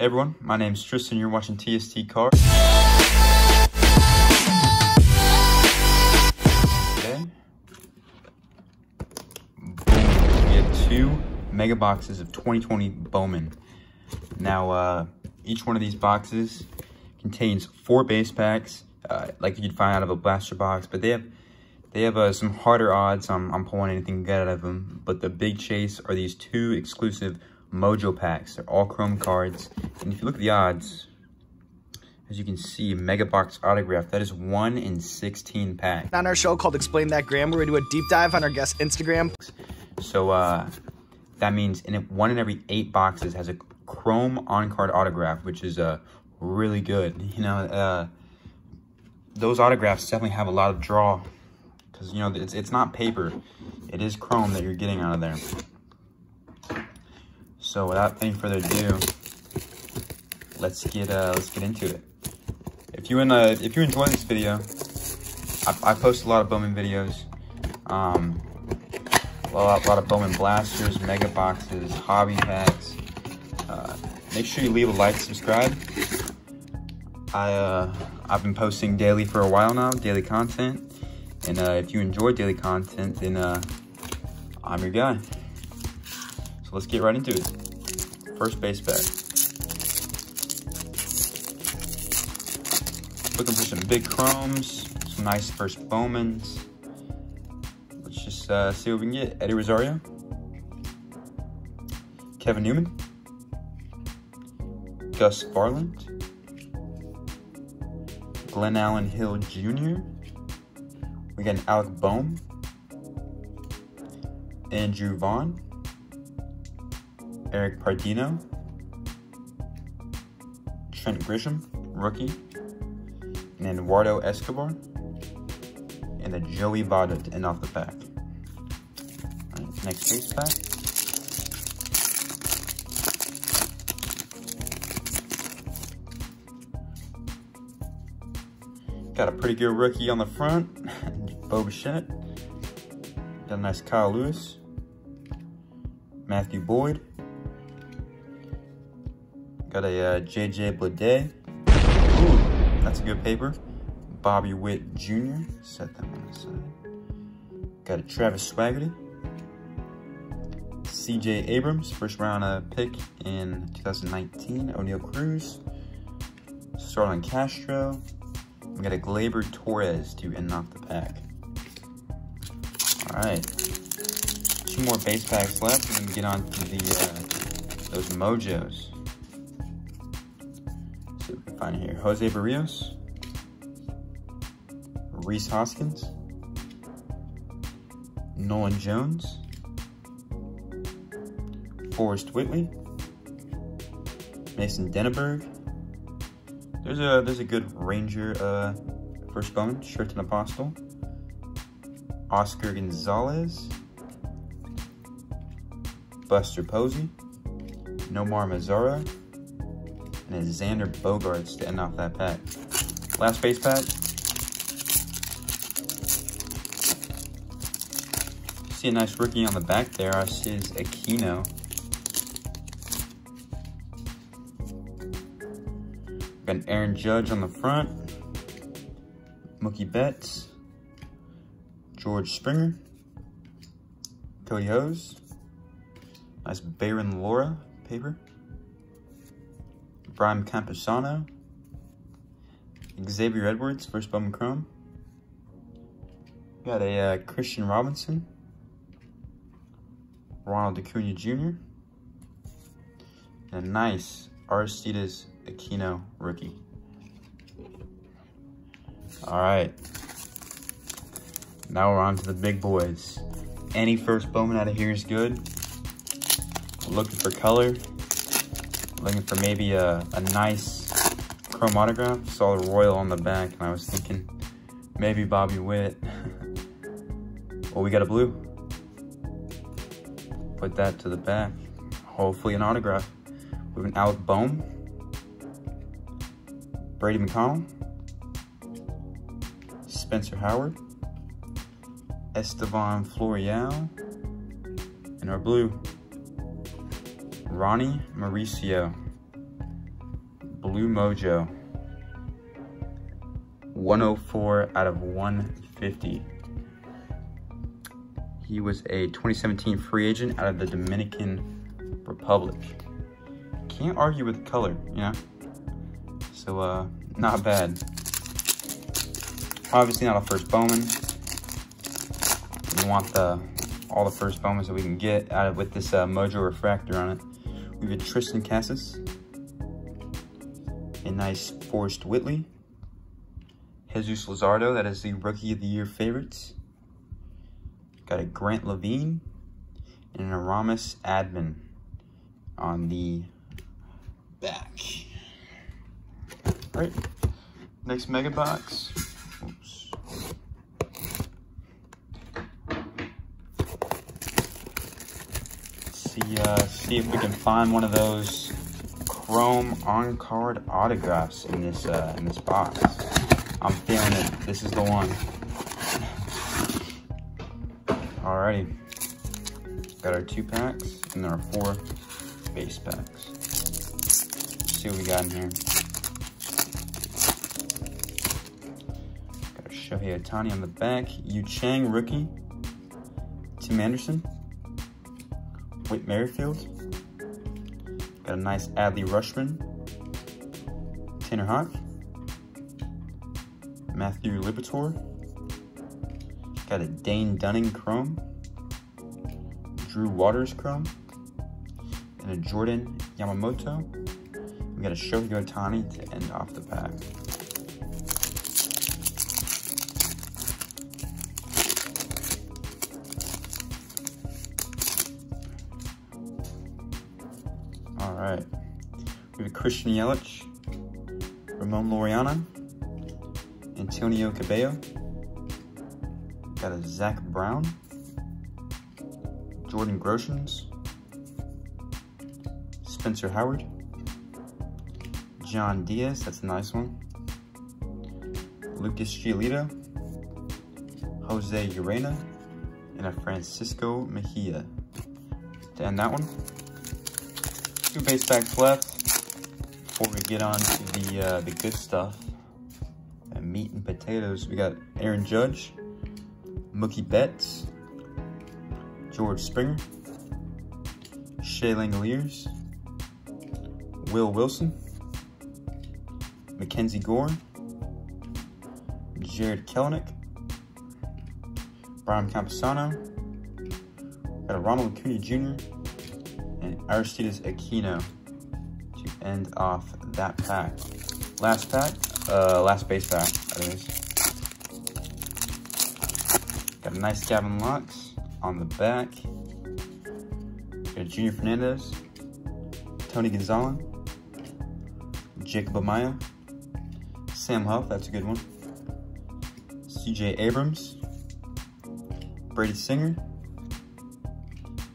Everyone, my name is Tristan. You're watching TST Car. Boom, we have two mega boxes of 2020 Bowman. Now, uh, each one of these boxes contains four base packs, uh, like you'd find out of a blaster box, but they have they have uh, some harder odds I'm, I'm pulling anything good out of them. But the big chase are these two exclusive Mojo packs. They're all chrome cards. And if you look at the odds, as you can see, Mega Box Autograph, that is 1 in 16 packs. On our show called Explain That Gram, where we do a deep dive on our guest Instagram. So uh, that means in one in every eight boxes has a chrome on-card autograph, which is uh, really good. You know, uh, those autographs definitely have a lot of draw because, you know, it's, it's not paper. It is chrome that you're getting out of there. So without any further ado, let's get uh, let's get into it. If you in, uh, if you enjoy this video, I, I, post a lot of Bowman videos. Um, a lot, a lot of Bowman blasters, mega boxes, hobby packs. Uh, make sure you leave a like, subscribe. I uh, I've been posting daily for a while now, daily content. And uh, if you enjoy daily content, then uh, I'm your guy. So let's get right into it. First base pack. Looking for some big chromes, some nice first Bowmans. Let's just uh, see what we can get. Eddie Rosario. Kevin Newman. Gus Varland. Glenallen Hill Jr. We got an Alec Bohm. Andrew Vaughn. Eric Pardinho, Trent Grisham, rookie, and Eduardo Escobar, and the Joey Votto to end off the pack. Right, next base pack. Got a pretty good rookie on the front, Bo Bichette. Got a nice Kyle Lewis, Matthew Boyd, Got a uh, JJ Bleday. Ooh, that's a good paper. Bobby Witt Jr. Set that one aside. Got a Travis Swaggerty. CJ Abrams, first round uh, pick in 2019. Oneil Cruz. Starlin Castro. We got a Gleyber Torres to end off the pack. All right. Two more base packs left, and then get on to the uh, those mojos find here. Jose Berrios, Rhys Hoskins. Nolan Jones. Forrest Whitley. Mason Denaburg. There's a there's a good Ranger uh, first bone, Sherten Apostel, Oscar Gonzalez. Buster Posey. Nomar Mazara and a Xander Bogaerts to end off that pack. Last base pack. See a nice rookie on the back there. I see is Aquino. Got an Aaron Judge on the front. Mookie Betts. George Springer. Kody Hoese. Nice Bayron Lora paper. Brian Campusano, Xavier Edwards, first Bowman Chrome. Got a uh, Kristian Robinson, Ronald Acuna Jr., and a nice Aristides Aquino rookie. All right. Now we're on to the big boys. Any first Bowman out of here is good. looking for color. Looking for maybe a, a nice chrome autograph. Saw the Royal on the back and I was thinking maybe Bobby Witt. well, we got a blue. Put that to the back. Hopefully an autograph. We have an Alec Bohm. Brady McConnell. Spencer Howard. Estevan Florial. And our blue, Ronnie Mauricio. Blue Mojo. 104 out of 150. He was a 2017 free agent out of the Dominican Republic. Can't argue with color, you know? So, uh, not bad. Obviously not a first Bowman. You want the all the first Bowmans that we can get out of with this uh, Mojo Refractor on it. We have a Triston Casas, a nice Forrest Whitley, Jesus Luzardo, that is the Rookie of the Year favorites. Got a Grant Lavigne and an Aramis Ademan on the back. All right, next mega box. Uh, see if we can find one of those chrome on-card autographs in this uh, in this box. I'm feeling it. This is the one. Alrighty. Got our two packs, and there are four base packs. Let's see what we got in here. Got Shohei Ohtani on the back. Yu Chang, rookie. Tim Anderson. Whit Merrifield. Got a nice Adley Rutschman. Tanner Houck. Matthew Liberatore. Got a Dane Dunning Chrome. Drew Waters Chrome. And a Jordan Yamamoto. We got a Shohei Ohtani to end off the pack. Christian Yelich, Ramon Laureano, Antonio Cabello. Got a Zach Brown, Jordan Groshans, Spencer Howard, John Diaz, that's a nice one. Lucas Giolito, Jose Urena, and a Francisco Mejia. To end that one. Two base packs left before we get on to the uh, the good stuff. And meat and potatoes. We got Aaron Judge, Mookie Betts, George Springer, Shea Langeliers, Will Wilson, Mackenzie Gore, Jarred Kelenic, Brian Campusano, got a Ronald Acuna Jr., and Aristides Aquino end off that pack. Last pack, uh, last base pack, that is. Got a nice Gavin Lux on the back. Got Junior Fernandez, Tony Gonzalez, Jacob Amaya, Sam Huff, that's a good one. CJ Abrams, Brady Singer,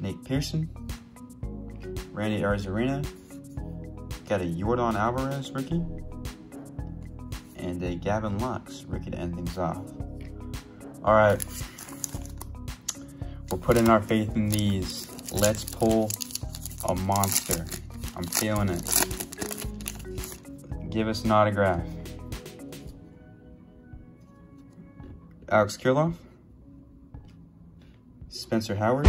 Nate Pearson, Randy Arozarena, got a Yordan Alvarez rookie, and a Gavin Lux rookie to end things off. All right, we're putting our faith in these. Let's pull a monster. I'm feeling it. Give us an autograph. Alex Kirilloff. Spencer Howard.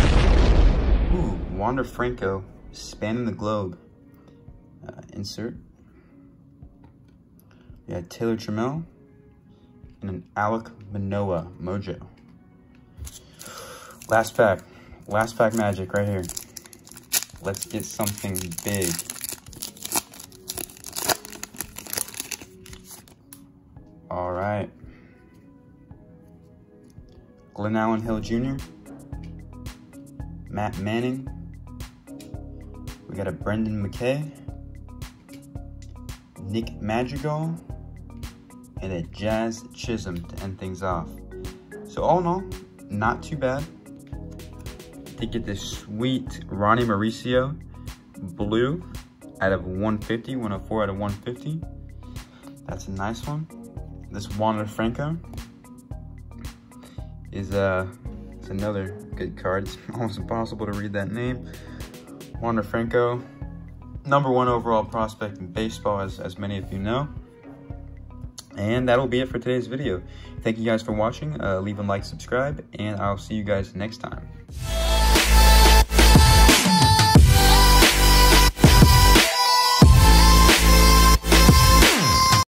Ooh, Wander Franco, spanning the globe. Insert. We had Taylor Trammell and an Alek Manoah Mojo. Last pack. Last pack magic right here. Let's get something big. All right. Glenallen Hill Jr., Matt Manning, we got a Brendan McKay, Nick Madrigal, and a Jazz Chisholm to end things off. So all in all, not too bad. To get this sweet Ronnie Mauricio blue out of 150, 104 out of 150. That's a nice one. This Wander Franco is uh, it's another good card. It's almost impossible to read that name. Wander Franco, number one overall prospect in baseball, as, as many of you know. And that'll be it for today's video. Thank you guys for watching. Uh, leave a like, subscribe, and I'll see you guys next time.